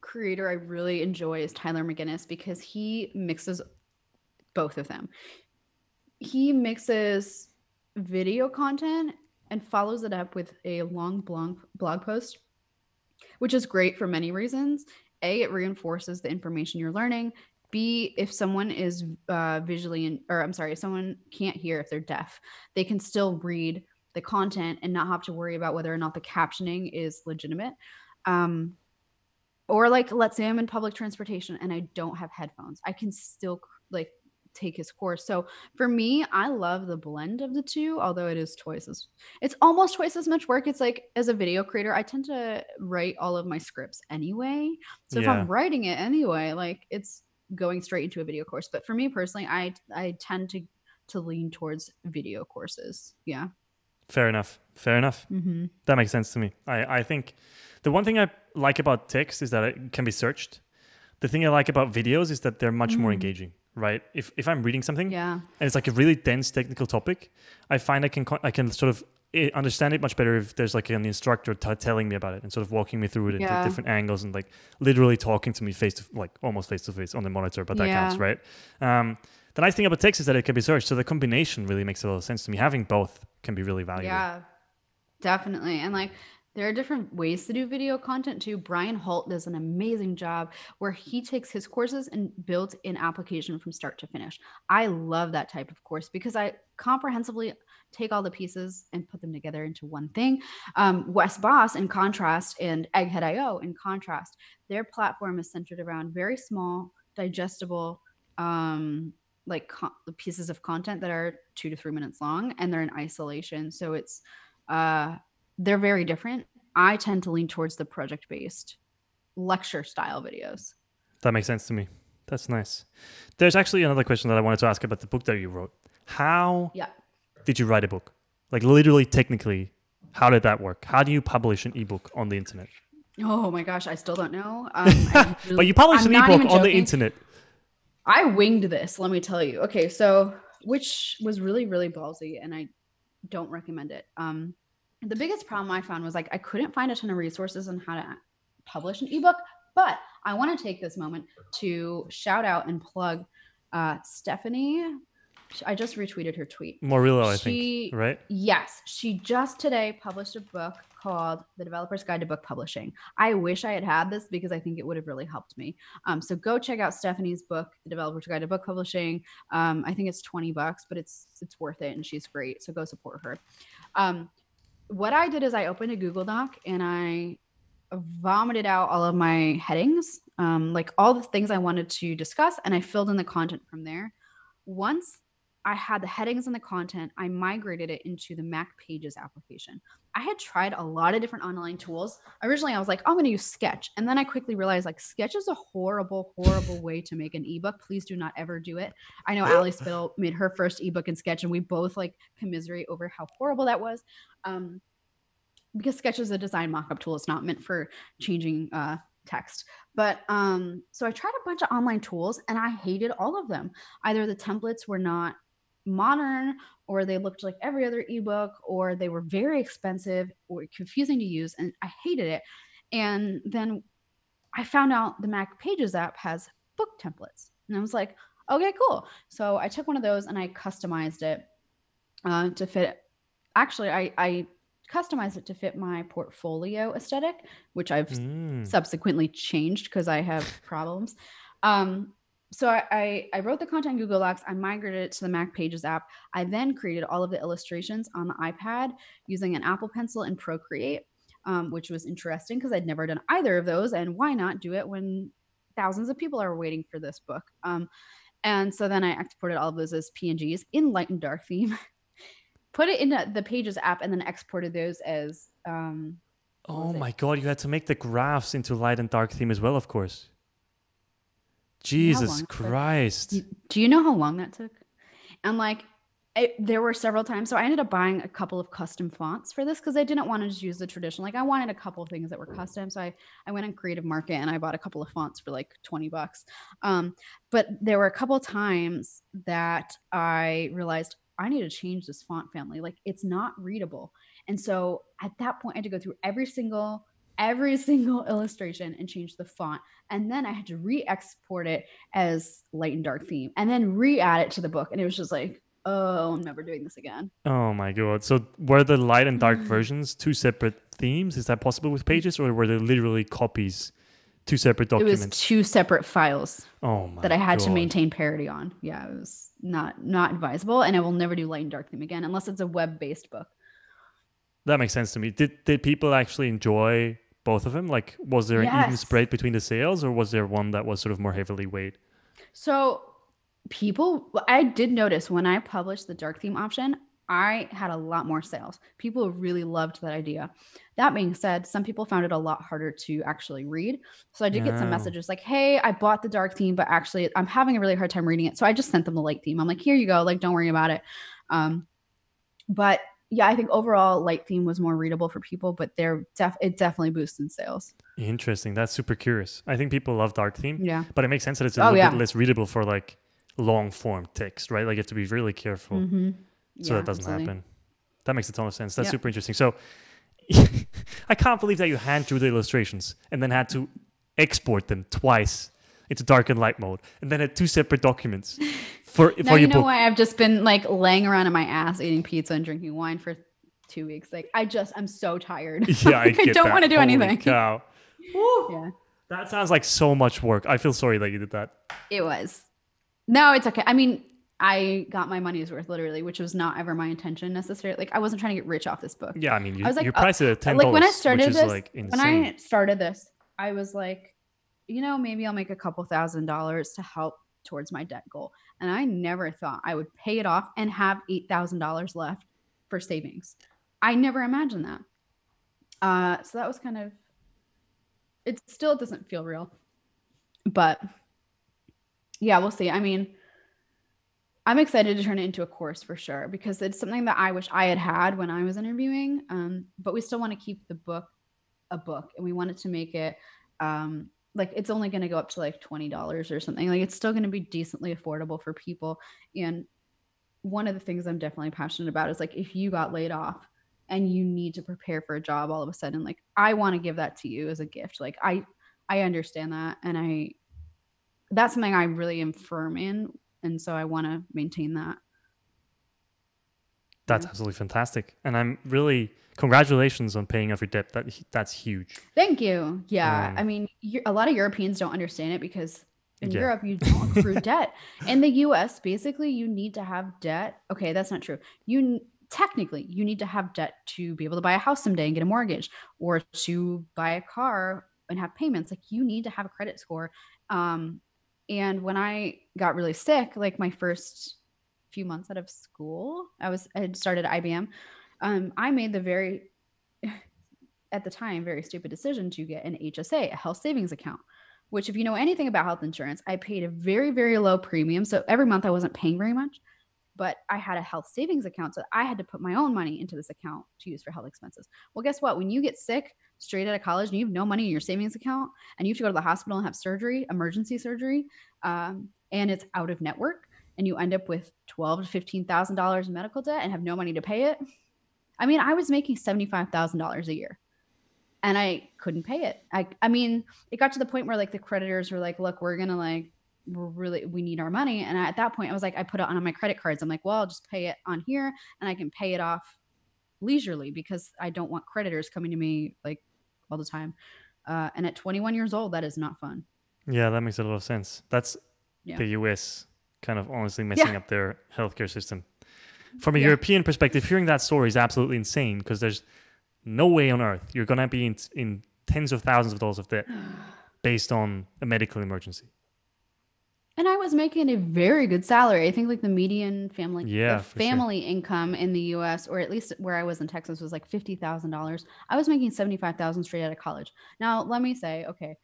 creator I really enjoy is Tyler McGinnis because he mixes both of them. He mixes video content and follows it up with a long blog blog post, which is great for many reasons. A, it reinforces the information you're learning. B, if someone is uh, visually, in, or I'm sorry, if someone can't hear, if they're deaf, they can still read the content and not have to worry about whether or not the captioning is legitimate. Um, or like, let's say I'm in public transportation and I don't have headphones, I can still like take his course. So for me, I love the blend of the two, although it is twice as it's almost twice as much work. It's like as a video creator, I tend to write all of my scripts anyway. So if I'm writing it anyway, like it's going straight into a video course. But for me personally, I I tend to to lean towards video courses. Yeah. Fair enough. Fair enough. Mm-hmm. That makes sense to me. I, I think the one thing I like about text is that it can be searched. The thing I like about videos is that they're much more Mm. engaging, right? If, if I'm reading something Yeah. and it's like a really dense technical topic, I find I can I can sort of eh, understand it much better if there's like an instructor t- telling me about it and sort of walking me through it Yeah. into different angles and like literally talking to me face to like almost face to face on the monitor, but that Yeah. counts, right? Um, the nice thing about text is that it can be searched, so the combination really makes a lot of sense to me. Having both can be really valuable. Yeah, definitely. And like, there are different ways to do video content too. Brian Holt does an amazing job where he takes his courses and builds an application from start to finish. I love that type of course because I comprehensively take all the pieces and put them together into one thing. Um, Wes Bos, in contrast, and Egghead.io, in contrast, their platform is centered around very small, digestible um, like co- pieces of content that are two to three minutes long and they're in isolation. So it's, uh, they're very different. I tend to lean towards the project based lecture style videos. That makes sense to me. That's nice. There's actually another question that I wanted to ask about the book that you wrote. How Yeah. did you write a book? Like literally, technically, how did that work? How do you publish an ebook on the internet? Oh my gosh, I still don't know. Um, I But you published I'm an ebook on the internet. I winged this, let me tell you. Okay, so which was really, really ballsy, and I don't recommend it. Um, the biggest problem I found was like I couldn't find a ton of resources on how to publish an ebook, but I want to take this moment to shout out and plug uh, Stephanie. I just retweeted her tweet. Morillo, I She- think. Right? Yes, she just today published a book called The Developer's Guide to Book Publishing. I wish I had had this because I think it would have really helped me. Um, so go check out Stephanie's book, The Developer's Guide to Book Publishing. Um, I think it's 20 bucks, but it's it's worth it and she's great. So go support her. Um, what I did is I opened a Google Doc and I vomited out all of my headings, um, like all the things I wanted to discuss, and I filled in the content from there. Once I had the headings and the content, I migrated it into the Mac Pages application. I had tried a lot of different online tools. Originally, I was like, I'm going to use Sketch. And then I quickly realized like Sketch is a horrible, horrible way to make an ebook. Please do not ever do it. I know Ali Spittel made her first ebook in Sketch, and we both like commiserate over how horrible that was. Um, because Sketch is a design mockup tool, it's not meant for changing uh, text. But um, so I tried a bunch of online tools and I hated all of them. Either the templates were not modern or they looked like every other ebook or they were very expensive or confusing to use and I hated it. And then I found out the Mac Pages app has book templates. And I was like, okay, cool. So I took one of those and I customized it uh, to fit. Actually, I, I customized it to fit my portfolio aesthetic, which I've Mm. subsequently changed because I have problems. Um, so I, I, I wrote the content in Google Docs. I migrated it to the Mac Pages app. I then created all of the illustrations on the iPad using an Apple Pencil and Procreate, um, which was interesting because I'd never done either of those. And why not do it when thousands of people are waiting for this book? Um, and so then I exported all of those as PNGs in light and dark theme, put it in the Pages app, and then exported those as um, Oh was it? my god, you had to make the graphs into light and dark theme as well, of course. Jesus long it took? Christ. Do you know how long that took? And like, it, there were several times. So I ended up buying a couple of custom fonts for this because I didn't want to just use the traditional. Like, I wanted a couple of things that were custom. So I, I went on Creative Market and I bought a couple of fonts for like 20 bucks. Um, but there were a couple of times that I realized I need to change this font family. Like, it's not readable. And so at that point, I had to go through every single every single illustration and change the font and then i had to re-export it as light and dark theme and then re-add it to the book and it was just like oh i'm never doing this again Oh my god. So were the light and dark Mm. versions two separate themes? Is that possible with pages or were they literally copies? Two separate documents. it was two separate files oh my that i had to maintain parity on yeah it was not not advisable and i will never do light and dark theme again unless it's a web-based book That makes sense to me. Did did people actually enjoy both of them? Like was there an even spread between the sales or was there one that was sort of more heavily weighed? So people I did notice when I published the dark theme option, I had a lot more sales. People really loved that idea. That being said, some people found it a lot harder to actually read. So I did get some Oh. messages like, "Hey, I bought the dark theme, but actually I'm having a really hard time reading it." So I just sent them the light theme. I'm like, "Here you go. Like don't worry about it." Um but yeah, I think overall light theme was more readable for people, but they're def- it definitely boosted sales. Interesting. That's super curious. I think people love dark theme, Yeah. but it makes sense that it's a Oh, little yeah. bit less readable for like long form text, right? Like you have to be really careful. Mm-hmm. so that doesn't happen. That makes a ton of sense. That's Yeah. super interesting. So I can't believe that you hand drew the illustrations and then had to export them twice into dark and light mode, and then had two separate documents for Now for you your know book. why I've just been like laying around in my ass eating pizza and drinking wine for two weeks. Like I just I'm so tired. Yeah, I, I get don't want to do Holy anything. Cow. yeah, That sounds like so much work. I feel sorry that you did that. it was. No, it's okay. I mean, I got my money's worth literally, which was not ever my intention necessarily. Like I wasn't trying to get rich off this book. Yeah, I mean, you, I was like, you uh, priced at ten like dollars, when I started is this, like when I started this, I was like, you know, maybe I'll make a couple thousand dollars to help towards my debt goal. And I never thought I would pay it off and have $8,000 left for savings. I never imagined that. Uh, so that was kind of, it still doesn't feel real. But yeah, we'll see. I mean, I'm excited to turn it into a course for sure because it's something that I wish I had had when I was interviewing. Um, but we still want to keep the book a book and we wanted to make it um, like it's only going to go up to like $20 or something. Like it's still going to be decently affordable for people. And one of the things I'm definitely passionate about is like if you got laid off and you need to prepare for a job all of a sudden, like I want to give that to you as a gift. Like I I understand that and I that's something I really am firm in. And so I want to maintain that. That's absolutely fantastic. And I'm really congratulations on paying off your debt. That that's huge. Thank you. Yeah, um, I mean, a lot of Europeans don't understand it because in yeah. Europe you don't accrue debt. In the U.S., basically, you need to have debt. Okay, that's not true. You technically you need to have debt to be able to buy a house someday and get a mortgage, or to buy a car and have payments. Like you need to have a credit score. Um, and when I got really sick, like my first few months out of school, I was I had started IBM um, I made the very, at the time, very stupid decision to get an HSA, a health savings account, which, if you know anything about health insurance, I paid a very, very low premium. So every month I wasn't paying very much, but I had a health savings account. So I had to put my own money into this account to use for health expenses. Well, guess what? When you get sick straight out of college and you have no money in your savings account and you have to go to the hospital and have surgery, emergency surgery, um, and it's out of network, and you end up with twelve to fifteen thousand dollars in medical debt and have no money to pay it, I mean, I was making $75,000 a year and I couldn't pay it. I, I mean, it got to the point where like the creditors were like, look, we're going to like, we're really, we need our money. And at that point I was like, I put it on my credit cards. I'm like, well, I'll just pay it on here and I can pay it off leisurely because I don't want creditors coming to me like all the time. Uh, and at 21 years old, that is not fun. Yeah, that makes a lot of sense. That's yeah. the US kind of honestly messing yeah. up their healthcare system from a yeah. European perspective, hearing that story is absolutely insane because there's no way on earth you're gonna be in, in tens of thousands of dollars of debt based on a medical emergency. And I was making a very good salary. I think like the median family yeah, family sure. income in the US or at least where I was in Texas was like $50,000. I was making 75,000 straight out of college. Now, let me say, okay,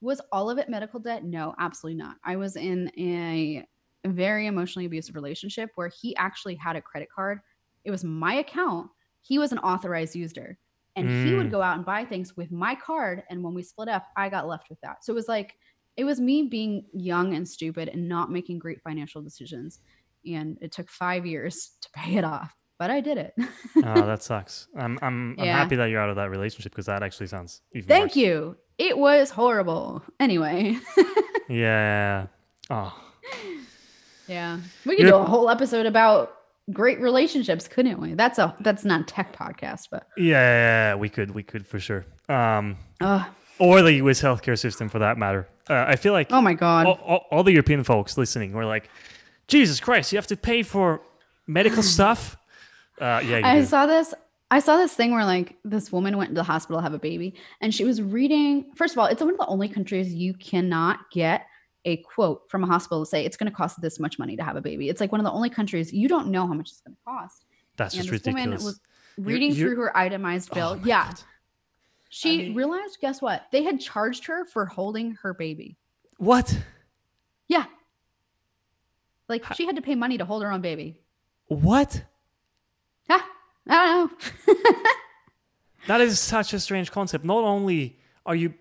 was all of it medical debt? No, absolutely not. I was in a very emotionally abusive relationship where he actually had a credit card. It was my account. He was an authorized user. And mm. he would mm. go out and buy things with my card. And when we split up, I got left with that. So it was like, it was me being young and stupid and not making great financial decisions. And it took five years to pay it off, but I did it. oh, that sucks. I'm, I'm, I'm happy that you're out of that relationship because that actually sounds even Thank worse. you. It was horrible. Anyway. yeah. Oh, yeah. We could do a whole episode about great relationships, couldn't we? That's a that's not a tech podcast, but yeah, we could we could for sure. Um, uh, or the U.S. healthcare system for that matter. Uh, I feel like oh my god, all, all, all, the European folks listening were like, Jesus Christ, you have to pay for medical stuff. Uh, yeah, I do. saw this. I saw this thing where like this woman went to the hospital to have a baby, and she was reading. First of all, it's one of the only countries you cannot get a quote from a hospital to say it's going to cost this much money to have a baby. It's like one of the only countries you don't know how much it's going to cost. That's and just ridiculous. Woman was reading you're, you're, through her itemized oh bill. Oh yeah. God. She I mean, realized, guess what? They had charged her for holding her baby. What? Yeah. Like she had to pay money to hold her own baby. What? Yeah, I don't know. that is such a strange concept. Not only are you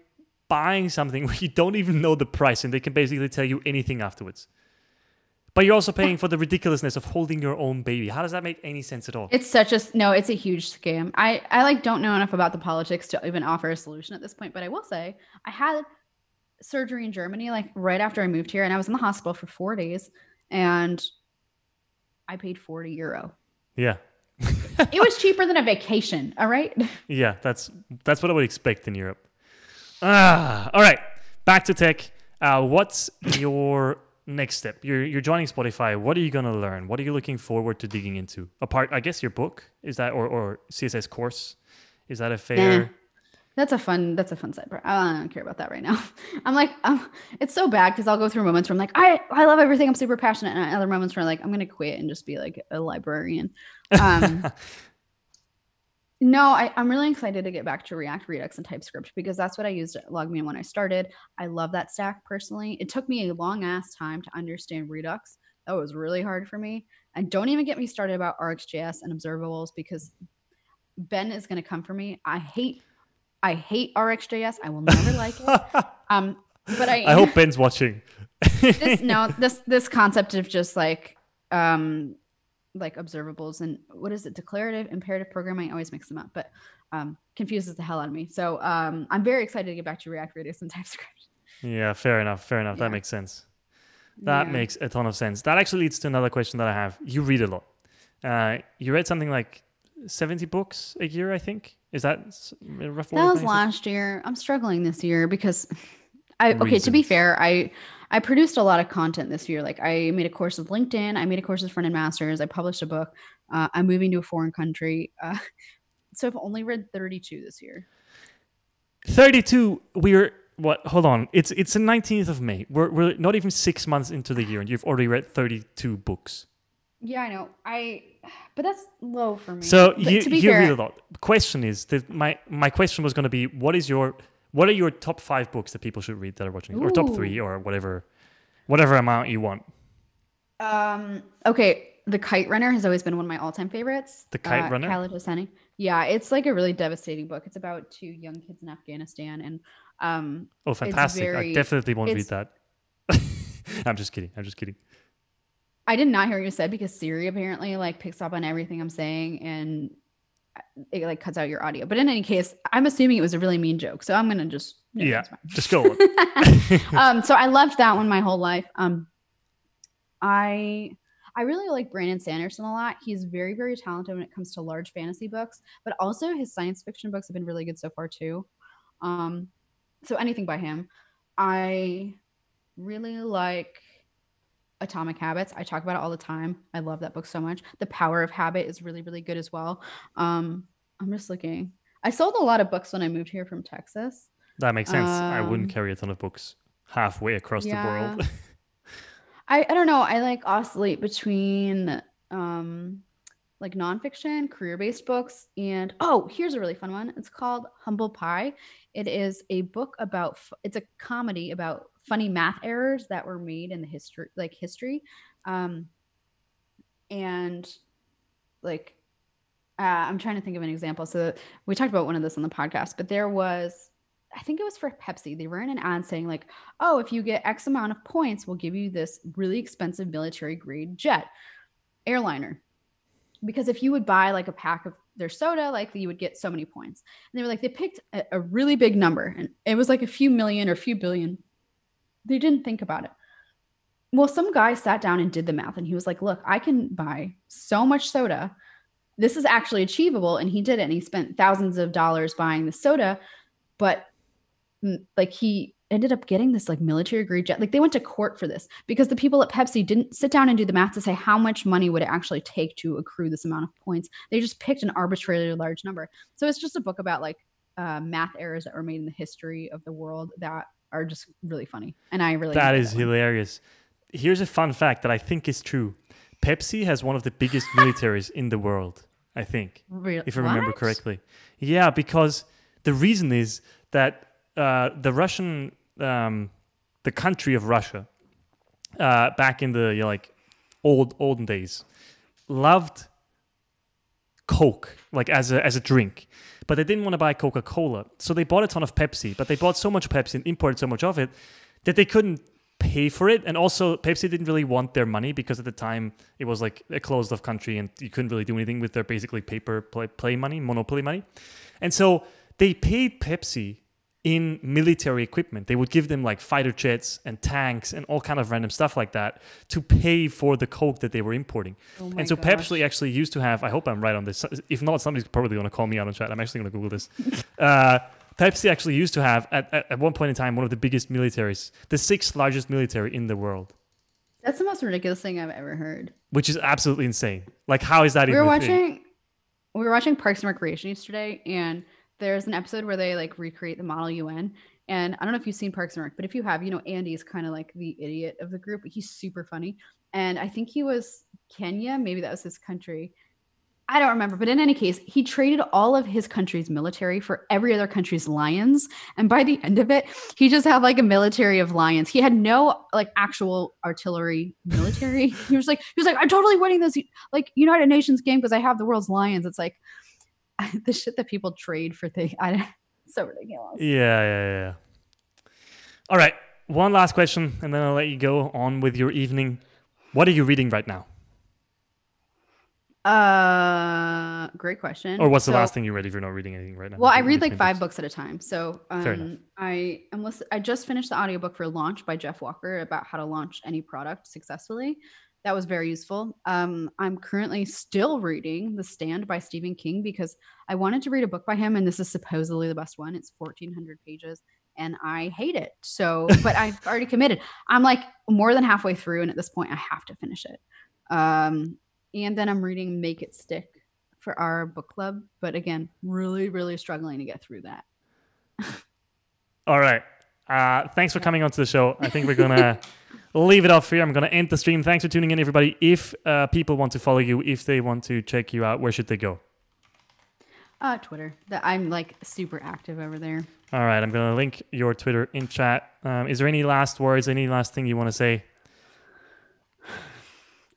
buying something where you don't even know the price and they can basically tell you anything afterwards. But you're also paying for the ridiculousness of holding your own baby. How does that make any sense at all? It's such a no, it's a huge scam. I I like don't know enough about the politics to even offer a solution at this point, but I will say I had surgery in Germany like right after I moved here and I was in the hospital for 4 days and I paid 40 euro. Yeah. it was cheaper than a vacation, all right? Yeah, that's that's what I would expect in Europe. Ah, all right. Back to tech. Uh, what's your next step? You're you're joining Spotify. What are you gonna learn? What are you looking forward to digging into? Apart, I guess your book is that, or or CSS course. Is that a fair? That's a fun. That's a fun side. Part. I don't care about that right now. I'm like, um, it's so bad because I'll go through moments where I'm like, I, I love everything. I'm super passionate, and other moments where I'm like I'm gonna quit and just be like a librarian. Um, no, I, I'm really excited to get back to React, Redux, and TypeScript because that's what I used at LogMeIn when I started. I love that stack personally. It took me a long ass time to understand Redux. That was really hard for me. And don't even get me started about RxJS and observables because Ben is going to come for me. I hate, I hate RxJS. I will never like it. Um, but I, I hope Ben's watching. this, no, this this concept of just like um like observables and what is it declarative imperative programming? I always mix them up but um confuses the hell out of me. So um i'm very excited to get back to react redux and typescript yeah fair enough fair enough. Yeah. that makes sense. That yeah. makes a ton of sense. That actually leads to another question that i have. You read a lot. Uh, you read something like 70 books a year i think. Is that roughly that was last year. I'm struggling this year because i okay to be fair i I produced a lot of content this year. Like I made a course with LinkedIn. I made a course with Front End Masters. I published a book. Uh, I'm moving to a foreign country. Uh, so I've only read 32 this year. 32. We're what? Hold on. It's it's the 19th of May. We're we're not even six months into the year, and you've already read 32 books. Yeah, I know. I, but that's low for me. So but you you fair, read a lot. Question is that my my question was going to be, what is your what are your top five books that people should read that are watching, Ooh. or top three, or whatever, whatever amount you want? Um. Okay. The Kite Runner has always been one of my all-time favorites. The Kite uh, Runner. Khaled Hosseini. Yeah, it's like a really devastating book. It's about two young kids in Afghanistan, and um. Oh, fantastic! Very, I definitely won't read that. I'm just kidding. I'm just kidding. I did not hear what you said because Siri apparently like picks up on everything I'm saying and it like cuts out your audio. But in any case, I'm assuming it was a really mean joke. So I'm gonna just yeah, just go. um, so I loved that one my whole life. Um, I I really like Brandon Sanderson a lot. He's very very talented when it comes to large fantasy books, but also his science fiction books have been really good so far too. Um, so anything by him. I really like Atomic Habits. I talk about it all the time. I love that book so much. The Power of Habit is really, really good as well. Um, I'm just looking. I sold a lot of books when I moved here from Texas. That makes sense. Um, I wouldn't um, carry a ton of books halfway across yeah. the world. I, I don't know. I like oscillate between um like nonfiction, career-based books, and oh, here's a really fun one. It's called Humble Pie. It is a book about it's a comedy about funny math errors that were made in the history like history um and like uh, i'm trying to think of an example. So we talked about one of this on the podcast but there was i think it was for pepsi. They ran an ad saying like oh if you get x amount of points we'll give you this really expensive military grade jet airliner. Because if you would buy like a pack of their soda, like you would get so many points. And they were like, they picked a, a, really big number and it was like a few million or a few billion they didn't think about it. Well, some guy sat down and did the math and he was like, Look, I can buy so much soda. This is actually achievable. And he did it. And he spent thousands of dollars buying the soda. But mm, like he ended up getting this like military grade jet. Like they went to court for this because the people at Pepsi didn't sit down and do the math to say how much money would it actually take to accrue this amount of points. They just picked an arbitrarily large number. So it's just a book about like uh, math errors that were made in the history of the world that are just really funny, and I really that is that hilarious. Here's a fun fact that I think is true. Pepsi has one of the biggest militaries in the world. I think, if I remember what? correctly. Yeah, because the reason is that uh, the Russian, um, the country of Russia, uh, back in the you know, like old olden days, loved Coke like as a as a drink but they didn't want to buy Coca Cola. So they bought a ton of Pepsi, but they bought so much Pepsi and imported so much of it that they couldn't pay for it. And also, Pepsi didn't really want their money because at the time it was like a closed off country and you couldn't really do anything with their basically paper play, play money, monopoly money. And so they paid Pepsi in military equipment. They would give them like fighter jets and tanks and all kind of random stuff like that to pay for the coke that they were importing. Oh and so gosh. Pepsi actually used to have. I hope I'm right on this. If not, somebody's probably going to call me out on chat. I'm actually going to Google this. uh, Pepsi actually used to have at, at, at one point in time one of the biggest militaries, the sixth largest military in the world. That's the most ridiculous thing I've ever heard. Which is absolutely insane. Like, how is that we even? Were watching, we were watching Parks and Recreation yesterday, and there's an episode where they like recreate the Model UN. And I don't know if you've seen Parks and Rec, but if you have, you know, Andy is kind of like the idiot of the group. He's super funny. And I think he was Kenya, maybe that was his country. I don't remember, but in any case, he traded all of his country's military for every other country's lions. And by the end of it, he just had like a military of lions. He had no like actual artillery military. he was like, he was like, I'm totally winning this like United Nations game because I have the world's lions. It's like the shit that people trade for things. I so ridiculous. Yeah, yeah, yeah. All right, one last question, and then I'll let you go on with your evening. What are you reading right now? Uh, great question. Or what's the So- last thing you read if you're not reading anything right now? Well, I read like five books. books at a time. So um, I am listen- I just finished the audiobook for Launch by Jeff Walker about how to launch any product successfully. That was very useful. Um, I'm currently still reading The Stand by Stephen King because I wanted to read a book by him, and this is supposedly the best one. It's 1,400 pages, and I hate it. So, but I've already committed. I'm like more than halfway through, and at this point, I have to finish it. Um, and then I'm reading Make It Stick for our book club, but again, really, really struggling to get through that. All right. Uh, thanks for coming onto the show. I think we're gonna leave it off here. I'm gonna end the stream. Thanks for tuning in, everybody. If uh, people want to follow you, if they want to check you out, where should they go? Uh, Twitter. I'm like super active over there. All right, I'm gonna link your Twitter in chat. Um, is there any last words? Any last thing you want to say?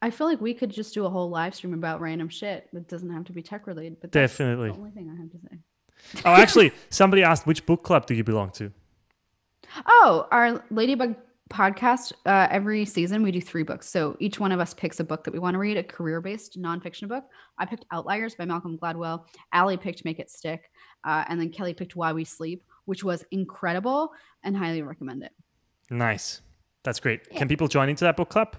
I feel like we could just do a whole live stream about random shit. It doesn't have to be tech related, but that's Definitely. the only thing I have to say. Oh, actually, somebody asked which book club do you belong to? Oh, our Ladybug podcast. Uh, every season we do three books. So each one of us picks a book that we want to read, a career-based nonfiction book. I picked Outliers by Malcolm Gladwell. ali picked Make It Stick, uh, and then Kelly picked Why We Sleep, which was incredible and highly recommend it. Nice. That's great. Yeah. Can people join into that book club?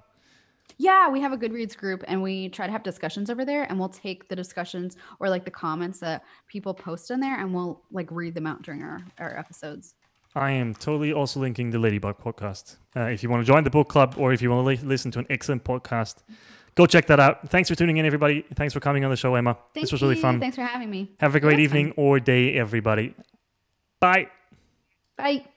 Yeah, we have a Goodreads group and we try to have discussions over there and we'll take the discussions or like the comments that people post in there and we'll like read them out during our, our episodes. I am totally also linking the Ladybug podcast. Uh, if you want to join the book club or if you want to li- listen to an excellent podcast, go check that out. Thanks for tuning in, everybody. Thanks for coming on the show, Emma. Thank this was really you. fun. Thanks for having me. Have a great fun. evening or day, everybody. Bye. Bye.